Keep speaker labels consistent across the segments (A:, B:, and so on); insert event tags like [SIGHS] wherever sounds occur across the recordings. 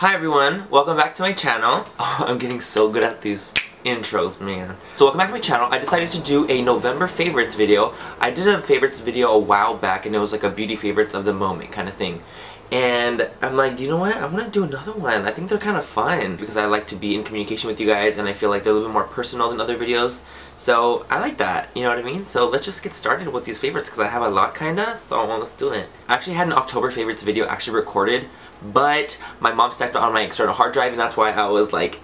A: Hi everyone, welcome back to my channel. [LAUGHS] Oh, I'm getting so good at these intros, man. So welcome back to my channel. I decided to do a November favorites video. I did a favorites video a while back and it was like a beauty favorites of the moment kind of thing. And I'm like, you know what? I want to do another one. I think they're kind of fun because I like to be in communication with you guys and I feel like they're a little bit more personal than other videos. So I like that, you know what I mean? So let's just get started with these favorites because I have a lot kinda, so let's do it. I actually had an October favorites video actually recorded but my mom stepped on my external hard drive and that's why I was like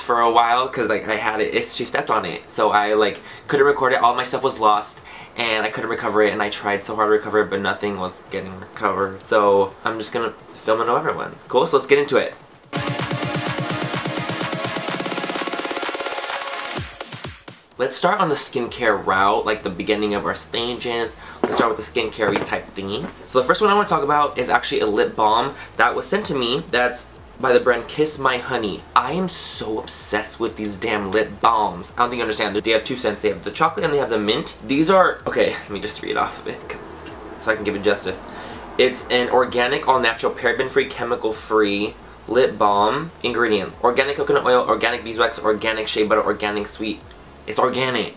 A: for a while because like I had it, it's, she stepped on it. So I like couldn't record it. All my stuff was lost and I couldn't recover it and I tried so hard to recover it but nothing was getting recovered. So I'm just gonna film it another one. Cool so let's get into it. Let's start on the skincare route, like the beginning of our stages. Let's start with the skincare type thingies. So the first one I want to talk about is actually a lip balm that was sent to me that's by the brand Kiss My Honey. I am so obsessed with these damn lip balms. I don't think you understand. They have two scents. They have the chocolate and they have the mint. These are, okay, let me just read off of it so I can give it justice. It's an organic, all-natural, paraben-free, chemical-free lip balm ingredients. Organic coconut oil, organic beeswax, organic shea butter, organic sweet it's organic.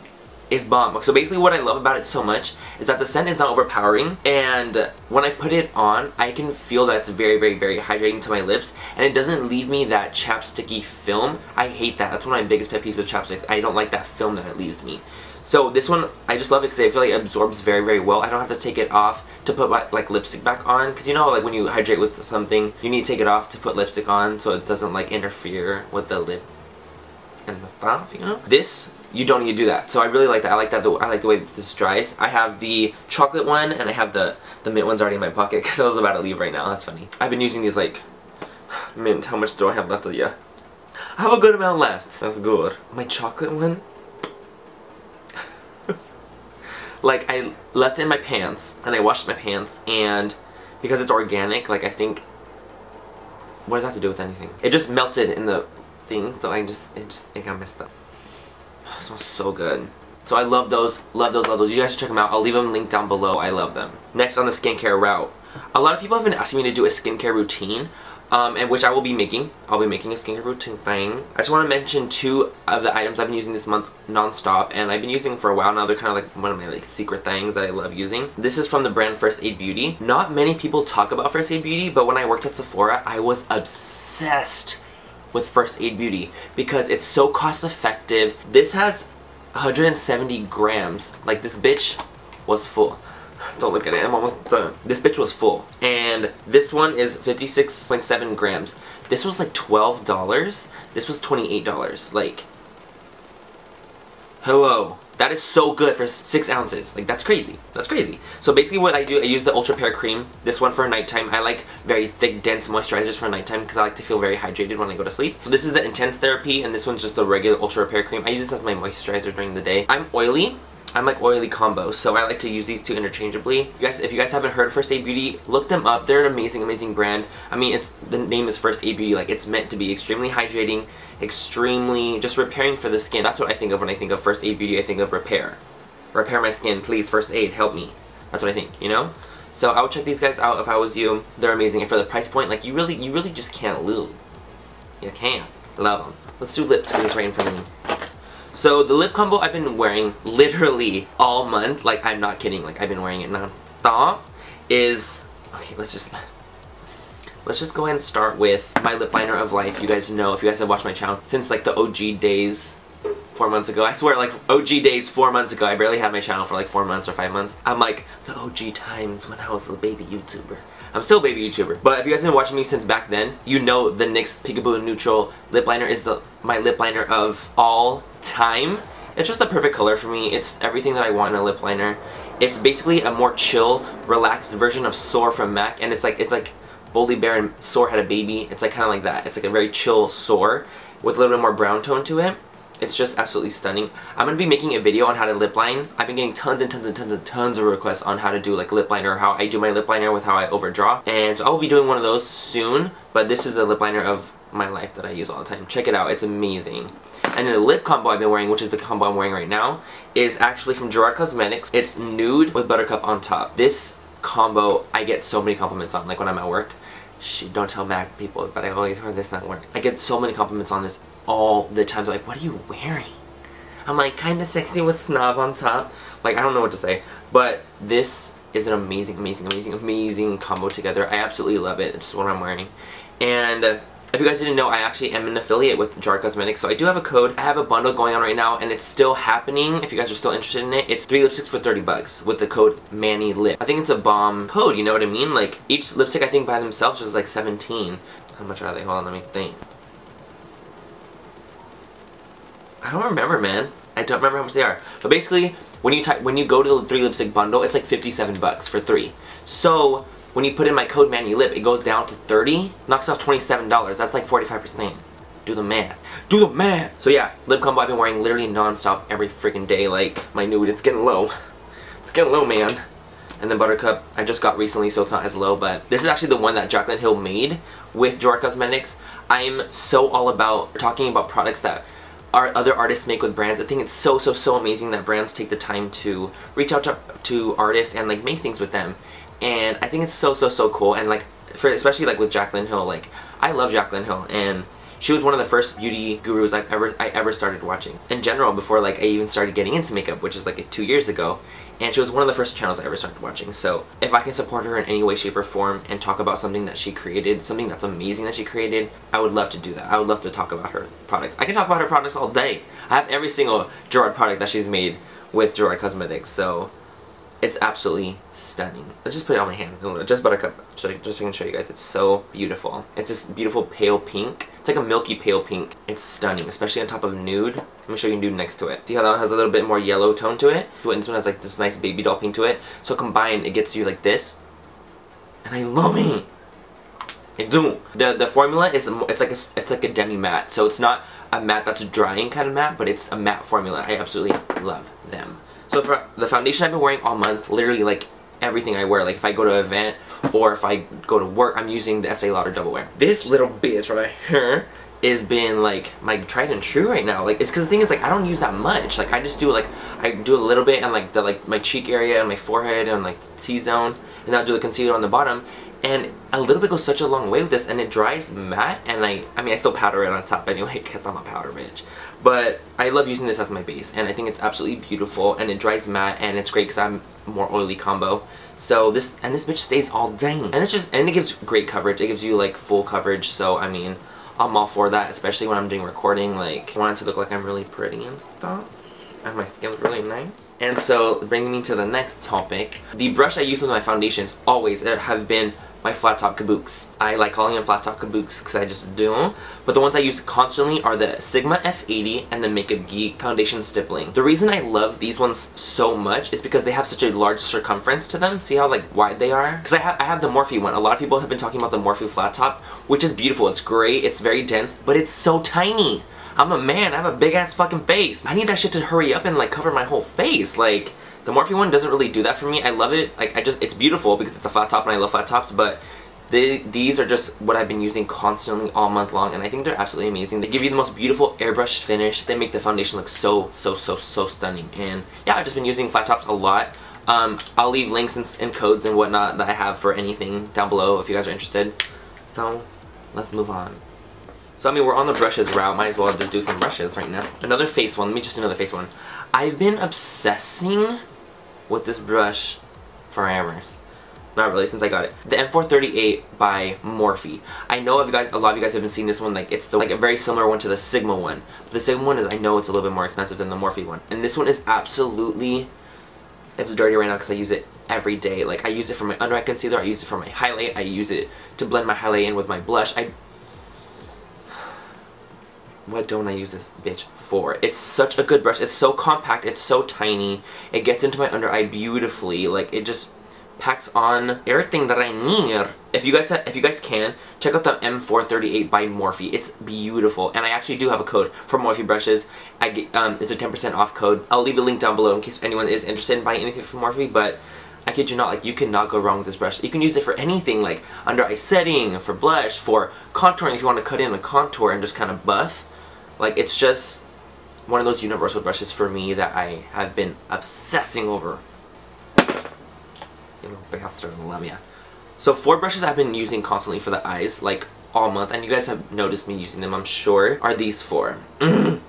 A: It's bomb. So basically what I love about it so much is that the scent is not overpowering and when I put it on, I can feel that it's very, very, very hydrating to my lips and it doesn't leave me that chapsticky film. I hate that. That's one of my biggest pet peeves of chapsticks. I don't like that film that it leaves me. So this one, I just love it because I feel like it absorbs very, very well. I don't have to take it off to put my, like lipstick back on because you know like when you hydrate with something, you need to take it off to put lipstick on so it doesn't like interfere with the lip and the stuff, you know? This you don't need to do that. So I really like that. I like that. The, I like the way that this dries. I have the chocolate one and I have the the mint one's already in my pocket [LAUGHS] because I was about to leave right now. That's funny. I've been using these like [SIGHS] mint. How much do I have left of you? I have a good amount left. That's good. My chocolate one. [LAUGHS] like I left it in my pants and I washed my pants and because it's organic, like I think what does that have to do with anything? It just melted in the thing, so I just it just it got messed up. It smells so good. So I love those, love those, love those. You guys should check them out. I'll leave them linked down below. I love them. Next on the skincare route. A lot of people have been asking me to do a skincare routine. Um, and which I will be making. I'll be making a skincare routine thing. I just want to mention two of the items I've been using this month non-stop and I've been using for a while now. They're kind of like one of my like secret things that I love using. This is from the brand First Aid Beauty. Not many people talk about First Aid Beauty, but when I worked at Sephora, I was obsessed with First Aid Beauty because it's so cost effective. This has 170 grams. Like this bitch was full. [SIGHS] Don't look at it, I'm almost done. This bitch was full. And this one is 56.7 grams. This was like $12. This was $28. Like, hello. That is so good for 6 ounces. Like, that's crazy. That's crazy. So basically what I do, I use the Ultra Repair Cream. This one for nighttime. I like very thick, dense moisturizers for nighttime because I like to feel very hydrated when I go to sleep. So this is the Intense Therapy, and this one's just the regular Ultra Repair Cream. I use this as my moisturizer during the day. I'm oily, I'm like oily combo, so I like to use these two interchangeably. You guys, if you guys haven't heard of First Aid Beauty, look them up. They're an amazing, amazing brand. I mean, it's, the name is First Aid Beauty. Like, it's meant to be extremely hydrating, extremely just repairing for the skin. That's what I think of when I think of First Aid Beauty. I think of repair. Repair my skin, please. First Aid, help me. That's what I think, you know? So I would check these guys out if I was you. They're amazing. And for the price point, like, you really, you really just can't lose. You can't. Love them. Let's do lips because it's right in front of me. So the lip combo I've been wearing literally all month, like I'm not kidding, like I've been wearing it non-stop, is, okay, let's just, [LAUGHS] let's just go ahead and start with my lip liner of life. You guys know, if you guys have watched my channel, since like the OG days, four months ago. I swear, like, OG days four months ago. I barely had my channel for like four months or five months. I'm like, the OG times when I was a baby YouTuber. I'm still a baby YouTuber. But if you guys have been watching me since back then, you know the NYX Peekaboo Neutral Lip Liner is the my lip liner of all time. It's just the perfect color for me. It's everything that I want in a lip liner. It's basically a more chill, relaxed version of Soar from MAC, and it's like it's like Boldly Bare and Soar had a baby. It's like kind of like that. It's like a very chill Soar with a little bit more brown tone to it. It's just absolutely stunning. I'm going to be making a video on how to lip line. I've been getting tons and tons and tons and tons of requests on how to do like lip liner, how I do my lip liner with how I overdraw. And so I will be doing one of those soon, but this is the lip liner of my life that I use all the time. Check it out, it's amazing. And the lip combo I've been wearing, which is the combo I'm wearing right now, is actually from Gerard Cosmetics. It's nude with buttercup on top. This combo I get so many compliments on, like when I'm at work. Shit, don't tell MAC people, but I've always heard this not work. I get so many compliments on this all the time. They're like, what are you wearing? I'm like, kinda sexy with snob on top. Like, I don't know what to say. But this is an amazing, amazing, amazing, amazing combo together. I absolutely love it. It's what I'm wearing. And if you guys didn't know, I actually am an affiliate with Gerard Cosmetics, so I do have a code. I have a bundle going on right now, and it's still happening. If you guys are still interested in it, it's three lipsticks for 30 bucks with the code Manny Lip. I think it's a bomb code, you know what I mean? Like, each lipstick I think by themselves is like 17. How much are they? Hold on, let me think. I don't remember, man. I don't remember how much they are. But basically, when you type, when you go to the three lipstick bundle, it's like 57 bucks for three. So when you put in my code Manny Lip, it goes down to 30, knocks off $27. That's like 45%. Do the math. Do the math! So yeah, lip combo I've been wearing literally non-stop every freaking day. Like, my nude, it's getting low. It's getting low, man. And then Buttercup, I just got recently, so it's not as low, but this is actually the one that Jaclyn Hill made with Gerard Cosmetics. I'm so all about talking about products that our other artists make with brands. I think it's so, so, so amazing that brands take the time to reach out to, to artists and like make things with them. And I think it's so, so, so cool. And like, for especially like with Jaclyn Hill, like, I love Jaclyn Hill and she was one of the first beauty gurus I've ever I ever started watching. In general, before like I even started getting into makeup, which is like two years ago. And she was one of the first channels I ever started watching. So if I can support her in any way, shape, or form and talk about something that she created, something that's amazing that she created, I would love to do that. I would love to talk about her products. I can talk about her products all day. I have every single Gerard product that she's made with Gerard Cosmetics. So it's absolutely stunning. Let's just put it on my hand. Just Buttercup. So just so I can show you guys. It's so beautiful. It's this beautiful pale pink. It's like a milky pale pink. It's stunning, especially on top of nude. Let me show you nude next to it. See how that one has a little bit more yellow tone to it? And this one has like this nice baby doll pink to it. So combined, it gets you like this. And I love it. I do. The the formula is it's like a it's like a demi matte. So it's not a matte that's drying kind of matte, but it's a matte formula. I absolutely love them. So for the foundation I've been wearing all month, literally like everything I wear, like if I go to an event or if I go to work, I'm using the Estee Lauder Double Wear. This little bitch right here is been like my tried and true right now. Like it's because the thing is like I don't use that much. Like I just do like I do a little bit and like the like my cheek area and my forehead and like T-zone and I'll do the concealer on the bottom and a little bit goes such a long way with this and it dries matte and I I mean I still powder it on top anyway [LAUGHS] because I'm a powder bitch. But I love using this as my base and I think it's absolutely beautiful and it dries matte and it's great because I'm more oily combo. So this and this bitch stays all day. And it's just and it gives great coverage. It gives you like full coverage so I mean I'm all for that especially when I'm doing recording like I want it to look like I'm really pretty and stuff and my skin's really nice. And so bringing me to the next topic the brush I use with my foundations always eh, have been my flat top kabooks. I like calling them flat top kabooks because I just do. But the ones I use constantly are the Sigma F80 and the Makeup Geek Foundation Stippling. The reason I love these ones so much is because they have such a large circumference to them. See how like wide they are? Because I, ha I have the Morphe one. A lot of people have been talking about the Morphe flat top, which is beautiful. It's great. It's very dense, but it's so tiny. I'm a man. I have a big ass fucking face. I need that shit to hurry up and like cover my whole face. Like, the Morphe one doesn't really do that for me. I love it. Like I just, it's beautiful because it's a flat top and I love flat tops, but they, these are just what I've been using constantly all month long and I think they're absolutely amazing. They give you the most beautiful airbrushed finish. They make the foundation look so, so, so, so stunning. And yeah, I've just been using flat tops a lot. Um, I'll leave links and, and codes and whatnot that I have for anything down below if you guys are interested. So, let's move on. So I mean, we're on the brushes route. Might as well just do some brushes right now. Another face one. Let me just do another face one. I've been obsessing with this brush forever. Not really, since I got it. The M438 by Morphe. I know if you guys, a lot of you guys have been seeing this one, like it's the, like a very similar one to the Sigma one. But the Sigma one is, I know it's a little bit more expensive than the Morphe one. And this one is absolutely, it's dirty right now because I use it every day. Like I use it for my under eye concealer, I use it for my highlight, I use it to blend my highlight in with my blush. I what don't I use this bitch for? It's such a good brush. It's so compact. It's so tiny. It gets into my under eye beautifully. Like, it just packs on everything that I need. If you guys if you guys can, check out the M438 by Morphe. It's beautiful. And I actually do have a code for Morphe brushes. I get, um, it's a 10% off code. I'll leave a link down below in case anyone is interested in buying anything from Morphe, but I kid you not, like you cannot go wrong with this brush. You can use it for anything, like under eye setting, for blush, for contouring if you want to cut in a contour and just kind of buff. Like, it's just one of those universal brushes for me that I have been obsessing over. You know, bastard, love. So four brushes I've been using constantly for the eyes, like all month, and you guys have noticed me using them, I'm sure, are these four. [LAUGHS]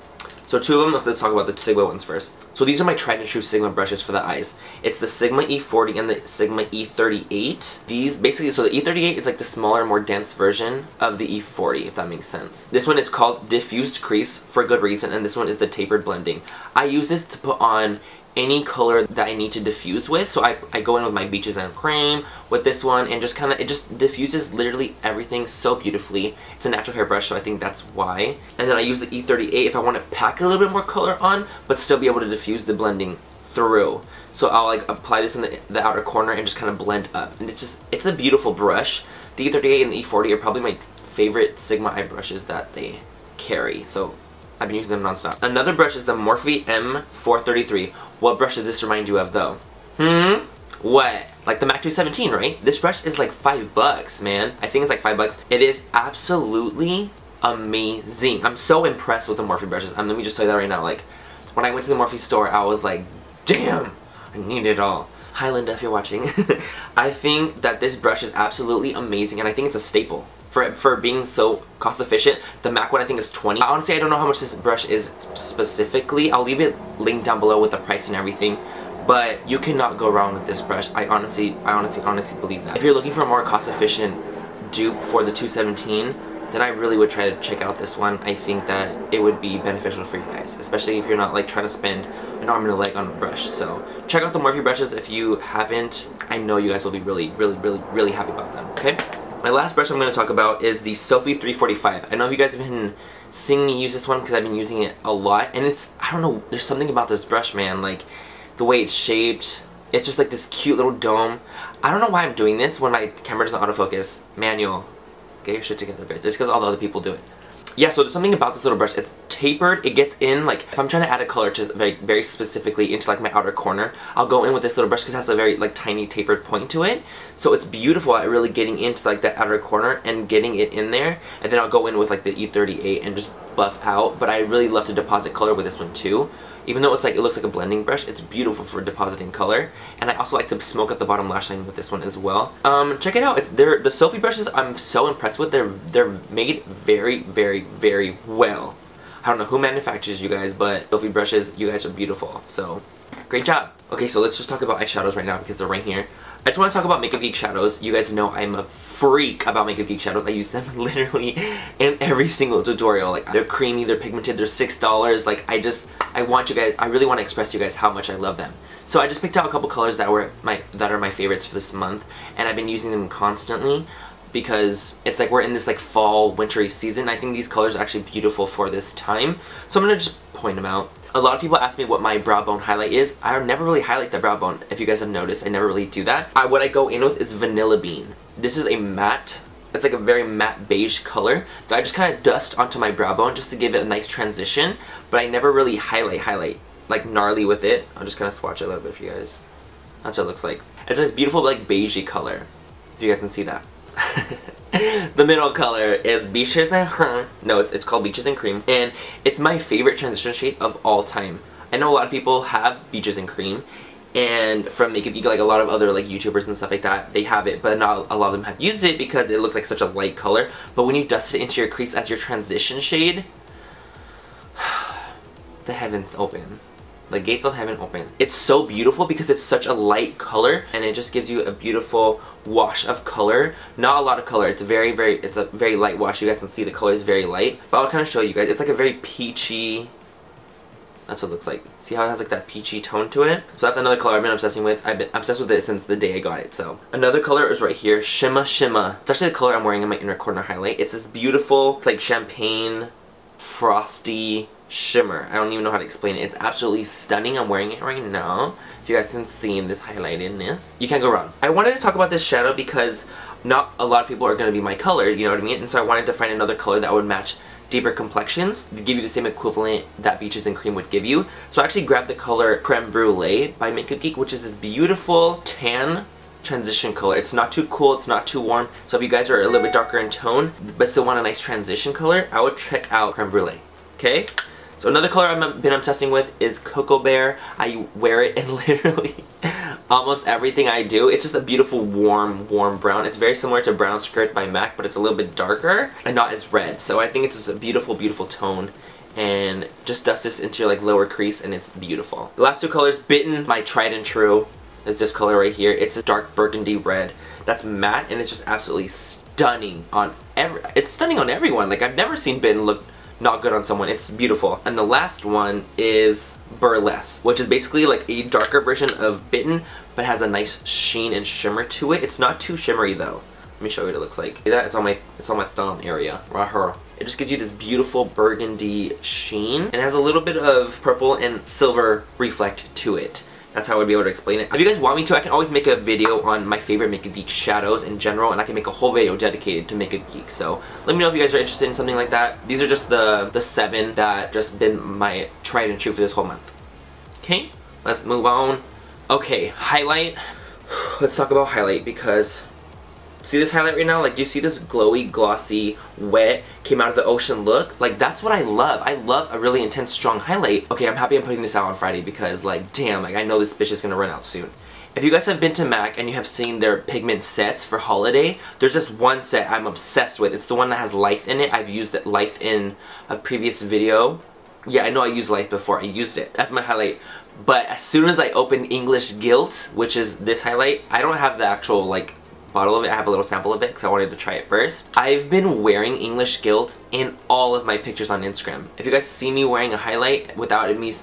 A: So two of them, let's talk about the Sigma ones first. So these are my tried and true Sigma brushes for the eyes. It's the Sigma E40 and the Sigma E38. These, basically, so the E38 is like the smaller, more dense version of the E40, if that makes sense. This one is called Diffused Crease for good reason, and this one is the Tapered Blending. I use this to put on any color that I need to diffuse with. So I, I go in with my Beaches and Cream with this one and just kind of, it just diffuses literally everything so beautifully. It's a natural hairbrush, so I think that's why. And then I use the E38 if I want to pack a little bit more color on, but still be able to diffuse the blending through. So I'll like apply this in the, the outer corner and just kind of blend up. And it's just, it's a beautiful brush. The E38 and the E40 are probably my favorite Sigma eye brushes that they carry. So I've been using them nonstop. Another brush is the Morphe M433. What brush does this remind you of though? Hmm? What? Like the MAC 217, right? This brush is like five bucks, man. I think it's like five bucks. It is absolutely amazing. I'm so impressed with the Morphe brushes. And let me just tell you that right now. Like, when I went to the Morphe store, I was like, damn, I need it all. Hi Linda, if you're watching. [LAUGHS] I think that this brush is absolutely amazing and I think it's a staple for, for being so cost efficient. The MAC one I think is 20. Honestly, I don't know how much this brush is specifically. I'll leave it linked down below with the price and everything. But you cannot go wrong with this brush. I honestly, I honestly, honestly believe that. If you're looking for a more cost efficient dupe for the 217, then I really would try to check out this one. I think that it would be beneficial for you guys, especially if you're not like trying to spend an arm and a leg on a brush. So check out the Morphe brushes if you haven't. I know you guys will be really, really, really, really happy about them, okay? My last brush I'm going to talk about is the Sophie 345. I know you guys have been seeing me use this one because I've been using it a lot. And it's, I don't know, there's something about this brush, man. Like, the way it's shaped. It's just like this cute little dome. I don't know why I'm doing this when my camera doesn't autofocus. Manual. Get your shit together, bitch. Just because all the other people do it yeah, so there's something about this little brush. It's tapered. It gets in, like, if I'm trying to add a color to very, very specifically into, like, my outer corner, I'll go in with this little brush because it has a very, like, tiny tapered point to it. So it's beautiful at really getting into, like, that outer corner and getting it in there. And then I'll go in with, like, the E38 and just buff out. But I really love to deposit color with this one, too. Even though it's like it looks like a blending brush, it's beautiful for depositing color. And I also like to smoke up the bottom lash line with this one as well. Um, check it out. It's, they're, the Sophie brushes I'm so impressed with. They're, they're made very, very, very well. I don't know who manufactures you guys, but Sophie brushes, you guys are beautiful. So, great job. Okay, so let's just talk about eyeshadows right now because they're right here. I just want to talk about Makeup Geek shadows. You guys know I'm a freak about Makeup Geek shadows. I use them [LAUGHS] literally in every single tutorial. Like, they're creamy, they're pigmented, they're $6. Like, I just, I want you guys, I really want to express to you guys how much I love them. So I just picked out a couple colors that were my, that are my favorites for this month, and I've been using them constantly because it's like we're in this like fall wintry season I think these colors are actually beautiful for this time so I'm gonna just point them out a lot of people ask me what my brow bone highlight is. I never really highlight the brow bone, if you guys have noticed. I never really do that. I, what I go in with is Vanilla Bean. This is a matte, it's like a very matte beige color that I just kind of dust onto my brow bone just to give it a nice transition, but I never really highlight, highlight, like gnarly with it. I'll just kind of swatch it a little bit for you guys. That's what it looks like. It's a beautiful like beigey color, if you guys can see that. [LAUGHS] [LAUGHS] the middle color is Beaches and Cream. No, it's, it's called Beaches and Cream. And it's my favorite transition shade of all time. I know a lot of people have Beaches and Cream. And from Makeup Geek, like a lot of other like YouTubers and stuff like that, they have it. But not a lot of them have used it because it looks like such a light color. But when you dust it into your crease as your transition shade, [SIGHS] the heavens open. The gates of heaven open. It's so beautiful because it's such a light color and it just gives you a beautiful wash of color. Not a lot of color. It's very, very, it's a very light wash. You guys can see the color is very light. But I'll kind of show you guys. It's like a very peachy, that's what it looks like. See how it has like that peachy tone to it? So that's another color I've been obsessing with. I've been obsessed with it since the day I got it, so. Another color is right here, Shimma Shimma. It's actually the color I'm wearing in my inner corner highlight. It's this beautiful, it's like champagne, frosty, shimmer. I don't even know how to explain it. It's absolutely stunning. I'm wearing it right now. If you guys can see in this. You can't go wrong. I wanted to talk about this shadow because not a lot of people are going to be my color, you know what I mean? And so I wanted to find another color that would match deeper complexions to give you the same equivalent that Beaches and Cream would give you. So I actually grabbed the color Creme Brulee by Makeup Geek, which is this beautiful tan transition color. It's not too cool, it's not too warm. So if you guys are a little bit darker in tone, but still want a nice transition color, I would check out Creme Brulee. Okay? So another color I've been obsessing with is Cocoa Bear. I wear it in [LAUGHS] literally, almost everything I do. It's just a beautiful warm, warm brown. It's very similar to Brown Script by MAC, but it's a little bit darker and not as red. So I think it's just a beautiful, beautiful tone and just dust this into your like lower crease and it's beautiful. The last two colors, Bitten, my tried and true, is this color right here. It's a dark burgundy red that's matte and it's just absolutely stunning on every, it's stunning on everyone. Like I've never seen Bitten look not good on someone. It's beautiful. And the last one is Burlesque, which is basically like a darker version of Bitten, but has a nice sheen and shimmer to it. It's not too shimmery though. Let me show you what it looks like. See that? It's on my it's on my thumb area. Right. It just gives you this beautiful burgundy sheen and has a little bit of purple and silver reflect to it. That's how I would be able to explain it. If you guys want me to, I can always make a video on my favorite Make Makeup Geek shadows in general, and I can make a whole video dedicated to Make Makeup Geek. So let me know if you guys are interested in something like that. These are just the, the seven that just been my tried and true for this whole month. Okay, let's move on. Okay, highlight. [SIGHS] Let's talk about highlight because See this highlight right now? Like, you see this glowy, glossy, wet, came out of the ocean look? Like, that's what I love. I love a really intense, strong highlight. Okay, I'm happy I'm putting this out on Friday because, like, damn, like, I know this bitch is gonna run out soon. If you guys have been to MAC and you have seen their pigment sets for holiday, there's this one set I'm obsessed with. It's the one that has Life in it. I've used it Life in a previous video. Yeah, I know I used Life before. I used it. That's my highlight. But as soon as I open English Gilt, which is this highlight, I don't have the actual, like, bottle of it. I have a little sample of it because I wanted to try it first. I've been wearing English Gilt in all of my pictures on Instagram. If you guys see me wearing a highlight without me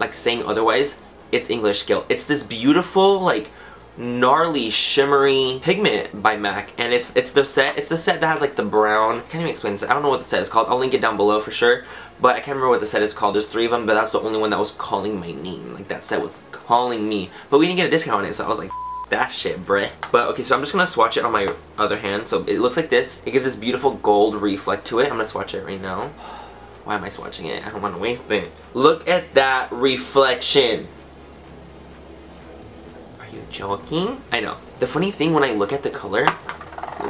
A: like saying otherwise, it's English Gilt. It's this beautiful like gnarly shimmery pigment by MAC and it's it's the set it's the set that has like the brown I can't even explain this I don't know what the set is called I'll link it down below for sure but I can't remember what the set is called there's three of them but that's the only one that was calling my name like that set was calling me but we didn't get a discount on it so I was like that shit, bruh. But okay, so I'm just gonna swatch it on my other hand. So it looks like this. It gives this beautiful gold reflect to it. I'm gonna swatch it right now. [SIGHS] Why am I swatching it? I don't want to waste it. Look at that reflection. Are you joking? I know. The funny thing when I look at the color,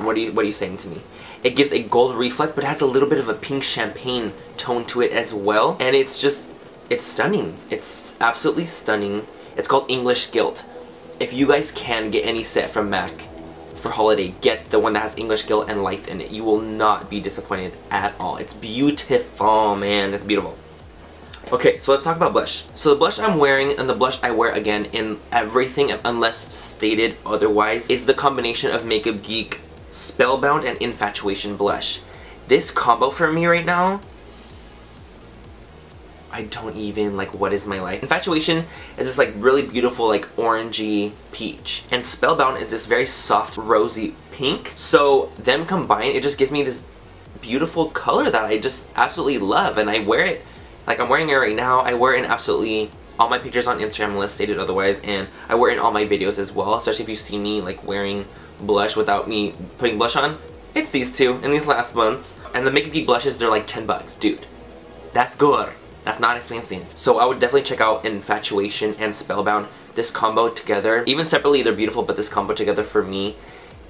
A: what are you what are you saying to me? It gives a gold reflect, but it has a little bit of a pink champagne tone to it as well. And it's just, it's stunning. It's absolutely stunning. It's called English Gilt if you guys can get any set from MAC for holiday, get the one that has English Gilt and Life in it. You will not be disappointed at all. It's beautiful, man. It's beautiful. Okay, so let's talk about blush. So the blush I'm wearing and the blush I wear again in everything unless stated otherwise is the combination of Makeup Geek Spellbound and Infatuation blush. This combo for me right now I don't even, like, what is my life? Infatuation is this, like, really beautiful, like, orangey peach. And Spellbound is this very soft, rosy pink. So, them combined, it just gives me this beautiful color that I just absolutely love. And I wear it, like, I'm wearing it right now. I wear it in absolutely all my pictures on Instagram unless stated otherwise. And I wear it in all my videos as well, especially if you see me, like, wearing blush without me putting blush on. It's these two in these last months. And the Makeup Geek blushes, they're like 10 bucks. Dude, that's good. That's not expensive. So I would definitely check out Infatuation and Spellbound. This combo together, even separately they're beautiful, but this combo together for me,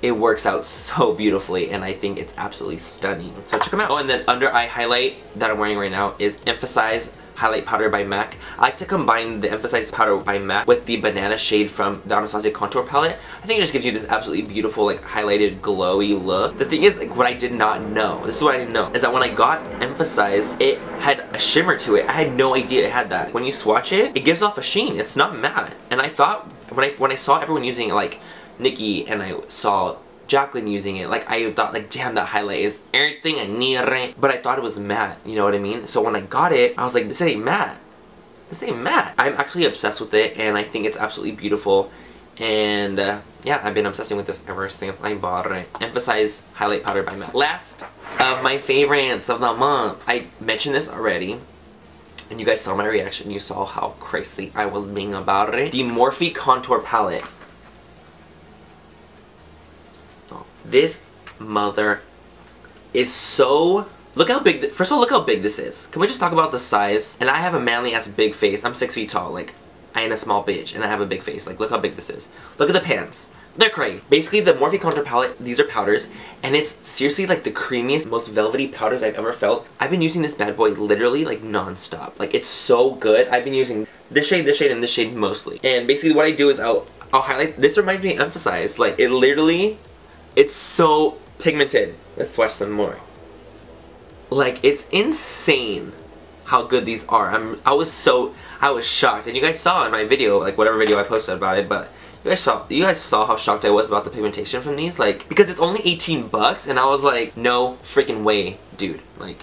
A: it works out so beautifully and I think it's absolutely stunning. So check them out. Oh, and then under eye highlight that I'm wearing right now is Emphasize highlight powder by MAC. I like to combine the Emphasize powder by MAC with the banana shade from the Anastasia contour palette. I think it just gives you this absolutely beautiful like highlighted glowy look. The thing is like what I did not know, this is what I didn't know, is that when I got Emphasize, it had a shimmer to it. I had no idea it had that. When you swatch it, it gives off a sheen. It's not matte. And I thought, when I, when I saw everyone using it like Nikki and I saw Jaclyn using it. Like, I thought, like, damn, that highlight is everything I need. But I thought it was matte, you know what I mean? So when I got it, I was like, this ain't matte. This ain't matte. I'm actually obsessed with it, and I think it's absolutely beautiful. And, uh, yeah, I've been obsessing with this ever since I bought it. Emphasize Highlight Powder by MAC. Last of my favorites of the month. I mentioned this already, and you guys saw my reaction. You saw how crazy I was being about it. The Morphe Contour Palette This mother is so... Look how big... First of all, look how big this is. Can we just talk about the size? And I have a manly-ass big face. I'm six feet tall. Like, I ain't a small bitch, and I have a big face. Like, look how big this is. Look at the pants. They're crazy. Basically, the Morphe Contour Palette, these are powders, and it's seriously like the creamiest, most velvety powders I've ever felt. I've been using this bad boy literally like non-stop. Like, it's so good. I've been using this shade, this shade, and this shade mostly. And basically what I do is I'll I'll highlight, this reminds me of emphasize. Like, it literally, it's so pigmented. Let's swatch some more. Like, it's insane how good these are. I'm, I was so, I was shocked. And you guys saw in my video, like whatever video I posted about it, but you guys saw, you guys saw how shocked I was about the pigmentation from these? Like, because it's only 18 bucks, and I was like, no freaking way, dude. Like,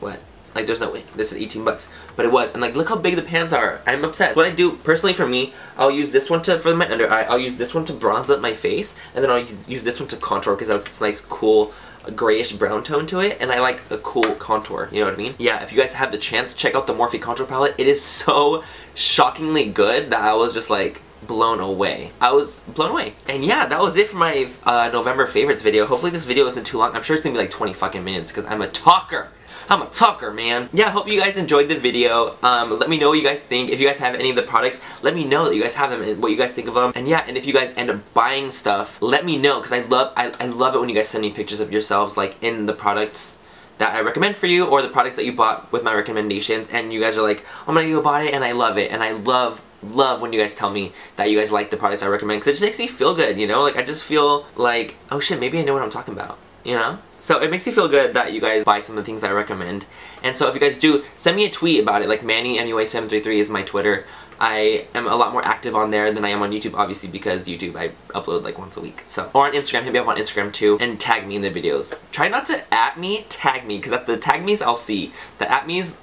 A: what? Like, there's no way. This is 18 bucks. But it was. And like, look how big the pans are. I'm obsessed. What I do, personally for me, I'll use this one to, for my under eye, I'll use this one to bronze up my face, and then I'll use this one to contour because it has this nice, cool, grayish brown tone to it and I like a cool contour, you know what I mean? Yeah, if you guys have the chance, check out the Morphe contour palette. It is so shockingly good that I was just like blown away. I was blown away. And yeah, that was it for my uh, November favorites video. Hopefully this video isn't too long. I'm sure it's gonna be like 20 fucking minutes because I'm a talker. I'm a talker, man. Yeah, I hope you guys enjoyed the video. Um, let me know what you guys think. If you guys have any of the products, let me know that you guys have them and what you guys think of them. And yeah, and if you guys end up buying stuff, let me know because I love I, I love it when you guys send me pictures of yourselves like in the products that I recommend for you or the products that you bought with my recommendations and you guys are like, I'm gonna go buy it and I love it and I love love when you guys tell me that you guys like the products I recommend because it just makes me feel good, you know? Like I just feel like, oh shit, maybe I know what I'm talking about, you know? So it makes me feel good that you guys buy some of the things I recommend. And so if you guys do, send me a tweet about it. Like Manny MUA733 is my Twitter. I am a lot more active on there than I am on YouTube, obviously, because YouTube I upload like once a week. So, or on Instagram, hit me up on Instagram too, and tag me in the videos. Try not to at me, tag me, because at the tag me's I'll see. The at me's,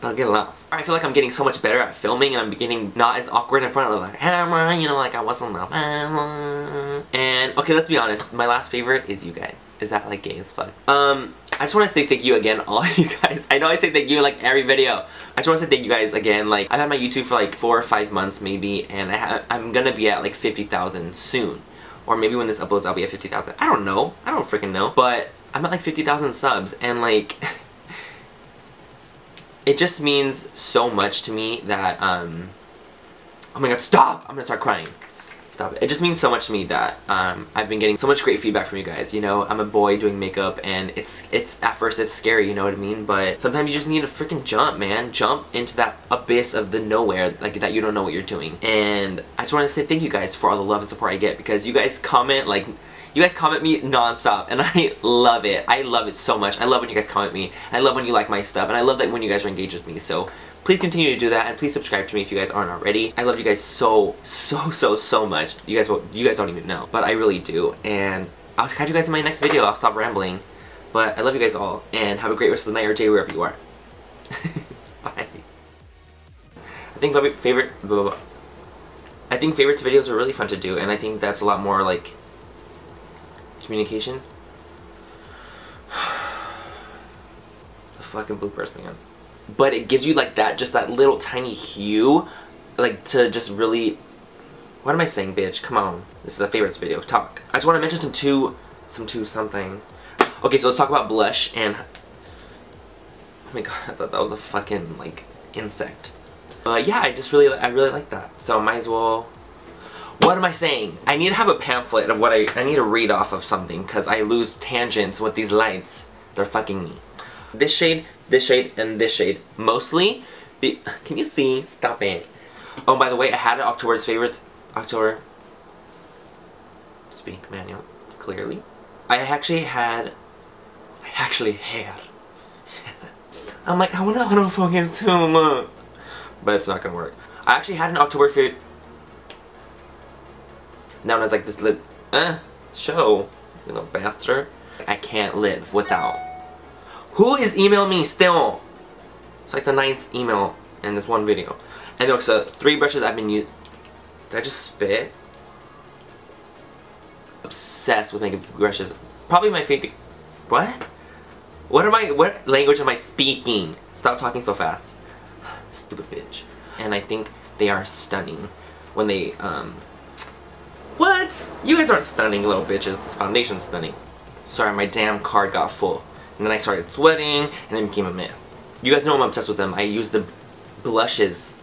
A: they'll get lost. I feel like I'm getting so much better at filming, and I'm getting not as awkward in front of the camera, you know, like I wasn't. And okay, let's be honest, my last favorite is you guys. Is that like gay as fuck? Um, I just want to say thank you again, all [LAUGHS] you guys. I know I say thank you like every video. I just want to say thank you guys again. Like, I've had my YouTube for like four or five months maybe, and I I'm gonna be at like 50,000 soon. Or maybe when this uploads, I'll be at 50,000. I don't know. I don't freaking know. But I'm at like 50,000 subs, and like, [LAUGHS] it just means so much to me that, um, oh my god, stop! I'm gonna start crying. Stop it. It just means so much to me that um, I've been getting so much great feedback from you guys. You know, I'm a boy doing makeup and it's, it's at first it's scary, you know what I mean? But sometimes you just need to freaking jump, man. Jump into that abyss of the nowhere, like that you don't know what you're doing. And I just want to say thank you guys for all the love and support I get because you guys comment like you guys comment me non-stop and [LAUGHS] I love it. I love it so much. I love when you guys comment me. I love when you like my stuff and I love that when you guys are engaged with me. So Please continue to do that and please subscribe to me if you guys aren't already. I love you guys so, so, so, so much. You guys, you guys don't even know, but I really do. And I'll catch you guys in my next video. I'll stop rambling. But I love you guys all and have a great rest of the night or day wherever you are. [LAUGHS] Bye. I think favorite, blah, blah, blah. I think favorites videos are really fun to do and I think that's a lot more like communication. [SIGHS] the fucking bloopers, man but it gives you like that, just that little tiny hue, like to just really, what am I saying, bitch? Come on. This is a favorites video. Talk. I just want to mention some two, some two something. Okay, so let's talk about blush and, oh my god, [LAUGHS] I thought that was a fucking, like, insect. But yeah, I just really, I really like that. So might as well, what am I saying? I need to have a pamphlet of what I, I need to read off of something because I lose tangents with these lights. They're fucking me. This shade this shade, and this shade. Mostly, be [LAUGHS] can you see? Stop it. Oh, by the way, I had October's favorites. October. Speak manual, clearly. I actually had, I actually had. [LAUGHS] I'm like, I want to autofocus too much. But it's not to work. I actually had an October favorite. Now I was like this lip, eh, show, you little bastard. I can't live without who is emailing me still? It's like the ninth email in this one video. And look, so three brushes I've been using. Did I just spit? Obsessed with makeup brushes. Probably my favorite. What? What am I? What language am I speaking? Stop talking so fast. [SIGHS] Stupid bitch. And I think they are stunning when they um. What? You guys aren't stunning, little bitches. This foundation's stunning. Sorry, my damn card got full. And then I started sweating, and it became a mess. You guys know I'm obsessed with them. I use the blushes